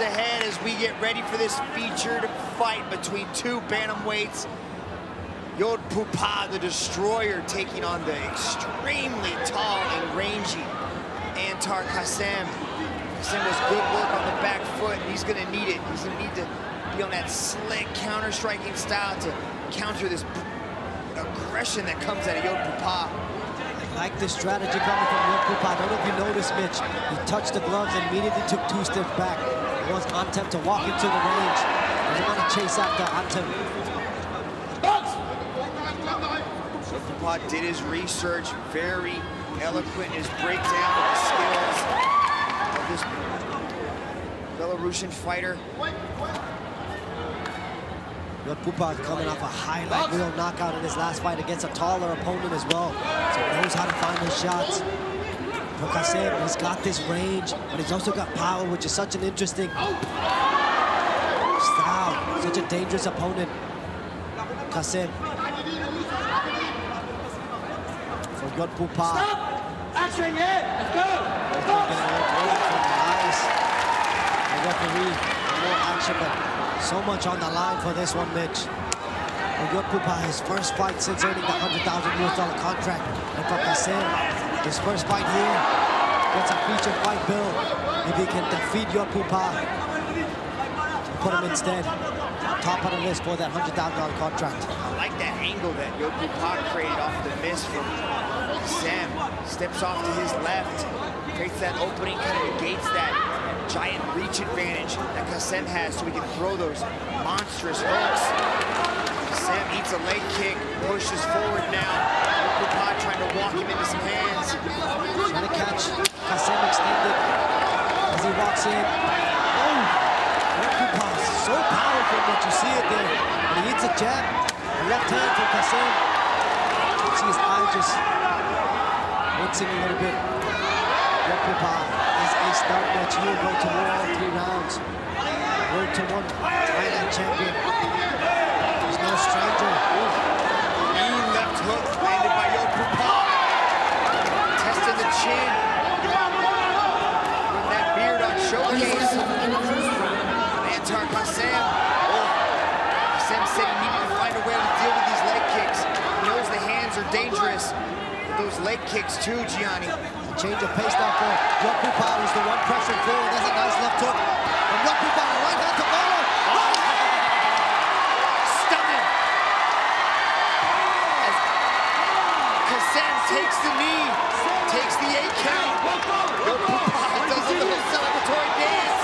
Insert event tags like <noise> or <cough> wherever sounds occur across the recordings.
ahead as we get ready for this featured fight between two bantamweights. Yod Pupa, the destroyer, taking on the extremely tall and rangy Antar Kacem. Kacem does good work on the back foot. and He's gonna need it. He's gonna need to be on that slick counter-striking style to counter this aggression that comes out of Yodphupa. I like the strategy coming from Yodphupa. I don't know if you noticed, Mitch. He touched the gloves and immediately took two steps back. He wants Antep to walk into the range. He want to chase after. Yod Pupa did his research, very eloquent in his breakdown of the skills of this Belarusian fighter. Pupa coming off a highlight reel knockout in his last fight against a taller opponent as well. So he knows how to find his shots. Like I said, he's got this range, but he's also got power, which is such an interesting style. Such a dangerous opponent. Kacem. For Yodphupa. Action, yeah, let's go! The referee, more action, but so much on the line for this one, Mitch. Yodphupa, his first fight since earning the 100,000 US dollar contract. And for Kacem, his first fight here, gets a feature fight bill. If he can defeat Yodphupa, put him instead top of the list for that $100,000 contract. I like that angle that Yodphupa created off the miss from Sam. Steps off to his left, creates that opening, kind of negates that giant reach advantage that Kacem has so he can throw those monstrous hooks. Sam eats a leg kick, pushes forward now. Trying to walk him into some hands. Trying to catch Kacem extended as he walks in. Oh! Pupa is so powerful that you see it there. And he hits a jab, left hand from Kacem. See his eye just wincing a little bit. Pupa is a start match here, go to war all three rounds. Road to one Thailand champion. He's no stranger. Ooh. Left hook landed by Yodphupa. Testing the chin. With that beard on showcase. Antar Kacem. Oh. Kacem said he needed to find a way to deal with these leg kicks. He knows the hands are dangerous. Those leg kicks too, Gianni. Change of pace now for Pupa, who's the one pressing forward. That's a nice left hook. And a right hand to follow. Stunning. As Kacem takes the knee, takes the eight count. Pupa does a little celebratory dance.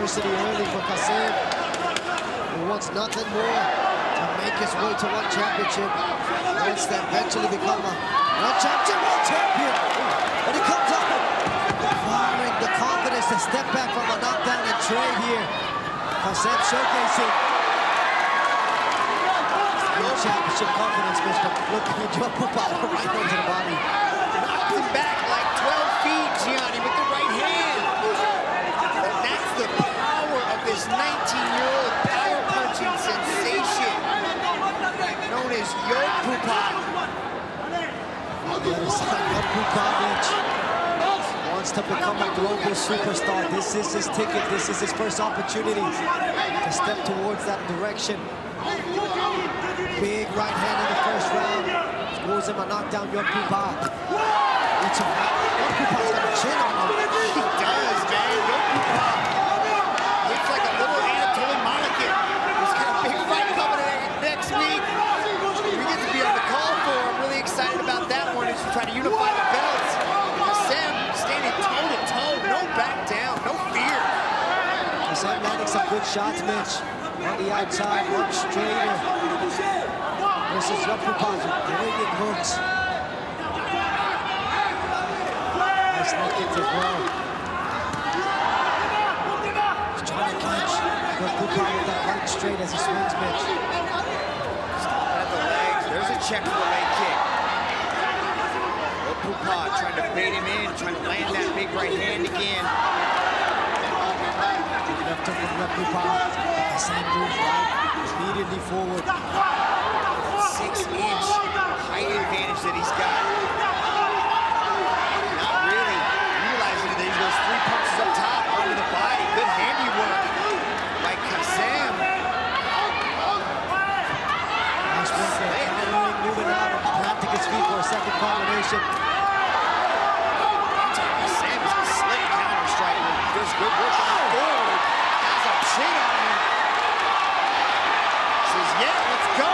Adversity early for Kacem. He wants nothing more to make his way to one championship. Wants to eventually become a one championship world champion. But he comes up acquiring the confidence to step back from a knockdown and trade here. Kacem showcasing World championship confidence, but look at Yodphupa right into the body. Knocked him back like 12 feet, Gianni, with the right hand. And that's the power of this 19-year-old power-punching sensation known as Yodphupa. On the other side, Yodphupa, Mitch, wants to become a global superstar. This is his ticket. This is his first opportunity to step towards that direction. Big right hand in the first round. Scores him a knockdown, Yodphupa. It's a Yodphupa's got a chin on him. He does, man. Yod Pupa looks like a little Anatoly Malykhin. He's got a big fight coming in next week. We get to be on the call for. I'm really excited about that one as we try to unify the belts. Kacem standing toe-to-toe, no back down, no fear. Kacem landing some good shots, Mitch. On the outside, one straighter. This is Yodphupa's brilliant hooks. Nice leg kicks as well. He's trying to catch Yodphupa with that right straight as he swings, Mitch. Stopping at the legs. There's a check for the leg kick. Caught, trying to bait him in, trying to land that big right hand again. Left hook from Repupa. Hassan moves right immediately forward. Six-inch height advantage that he's got. Not really realizing that he goes three punches up top onto the body. Good handiwork by Kacem. Nice work there. Moving out, and planting his feet for a second combination. Kacem is a slick counter striker. Does good work on the forward. Has a chin on him. Says, yeah, let's go.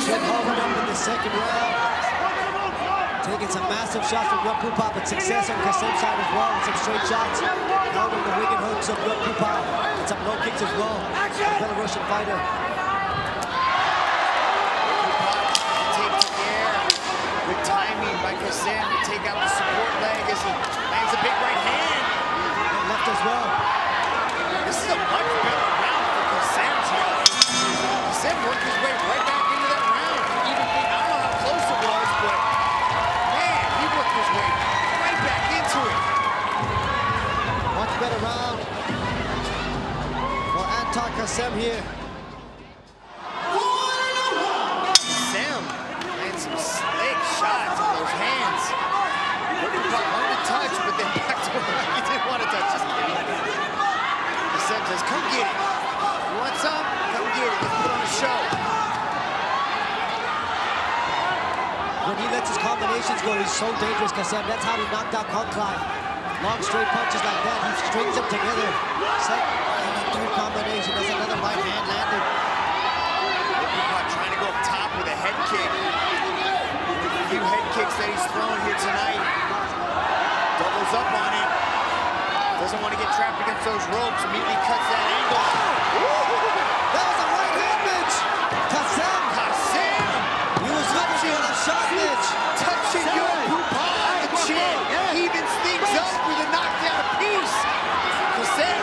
Jim Harvard up in the second round. Taking some massive shots from Repupa, but success on Kacem's side as well with some straight shots. Countering the wing and hooks of Repupa and some low kicks as well. The Belarusian fighter. Good timing by Kacem to take out the support leg as he lands a big right hand. And left as well. This is a much better round for Kacem, Joe. Kacem worked his way right back into that round. Even I don't know how close it was, but man, he worked his way right back into it. Much better round Antar Kacem here. Kacem lands some slick shots with those hands. One to touch, but then <laughs> back to he didn't want to touch. Just kidding. Kacem says, "Come get it. What's up? Come get it. Let's put on a show." When he lets his combinations go, he's so dangerous, Kacem. That's how he knocked out Conclave. Long straight punches like that, he strings them together. Second a third combination. There's another right hand landed. Lippincott trying to go up top with a head kick. A few head kicks that he's thrown here tonight. Doubles up on it. Doesn't want to get trapped against those ropes. Immediately cuts that angle. That was a right hand, Mitch. Kacem, Hassan he was looking for that shot, Mitch. touching your Pupa on the chin. Even sneaks up with a knockdown piece. Hassan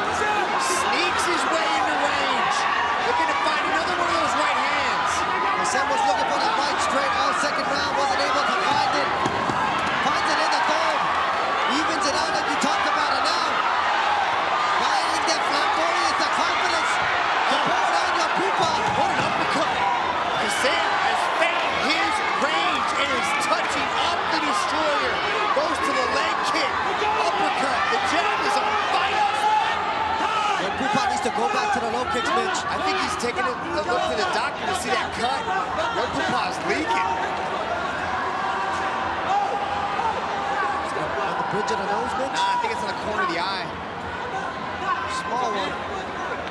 sneaks his way into range. Looking to find another one of those right hands. Kacem was looking for that right straight all second round, wasn't able to find it. Finds it in the third. Evens it out like you talked about it now. Riding that flamboyance, the confidence to pour it on Yodphupa. What an uppercut! Hassan has found his range and is touching up the destroyer. Goes to the leg kick. Uppercut. The jab is on fire. Yodphupa needs to go back to the low kicks, Mitch. I think he's taking a, a look to the doctor to see that cut. Yodphupa's leaking. On the bridge of the nose, Mitch. Nah, I think it's on the corner of the eye. Small one.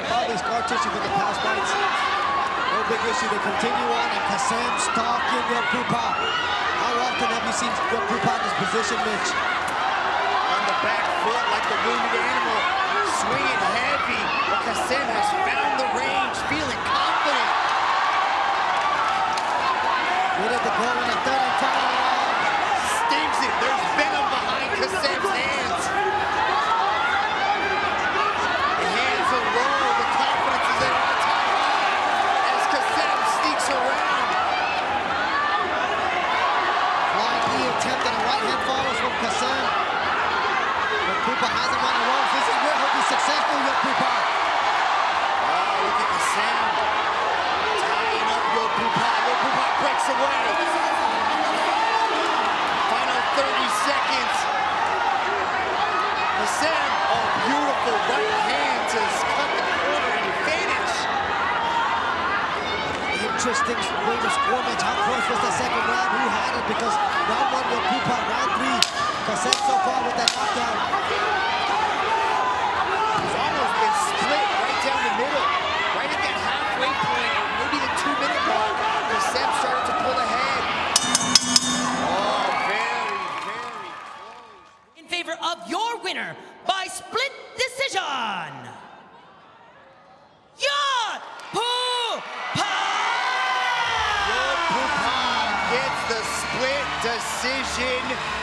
Probably scar tissue from the past fights. No big issue. They continue on, and Kacem stalking Yodphupa. How often have you seen Yodphupa in this position, Mitch? On the back foot like the wounded animal. Swinging Hassan has found the range. Feeling confident. Ready to go in the third and final round. Stings it. There's venom behind Hassan's hands. The hands are low. The confidence is at an all-time high as Kacem sneaks around. Flying knee attempt and a right hand follows from Kacem. But Pupa has him on the ropes. This is where he'll be successful, Yodphupa. Oh, look at Kacem. Tying up Yo Pupa. Yo Pupa breaks away. Final 30 seconds. Kacem, oh, beautiful right hand to cut the corner and finish. Interesting way to score, Mitch. How close was the second round? Who had it? Because round one, Yodphupa, round three, Kacem so far with that knockdown. It's almost been split right down the middle. Right at that halfway point, maybe the two-minute mark, Kacem started to pull ahead. Oh, very, very close. in favor of your winner by split decision. in.